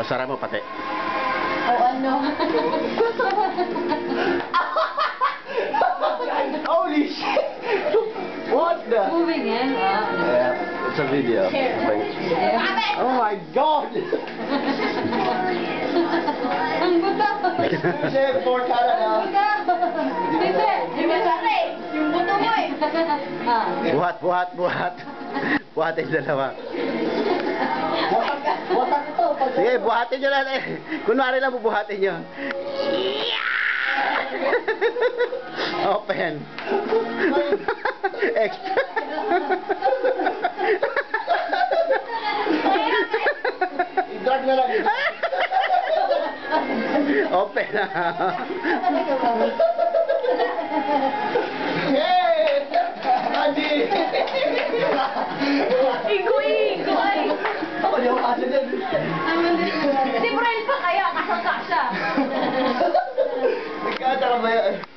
Sasara mo pati. O ano? Holy shit! What the? Moving in. Wow. Yeah, it's a video. Oh my god! Ang buto. Chef, for Canada. Hindi. Hindi sana eh. Yung buto mo eh. Ah. Buhat, buhat, buhat. Buhatin dalawa. Wasak ito. Pag Sige, buhatin nyo lang eh. Kunwari lang bubuhatin nyo. Open. Extra. I-drag na lang. Open na. Hey! Andy! Si Brian pa kaya kasangka siya. Nagkataka ba yan?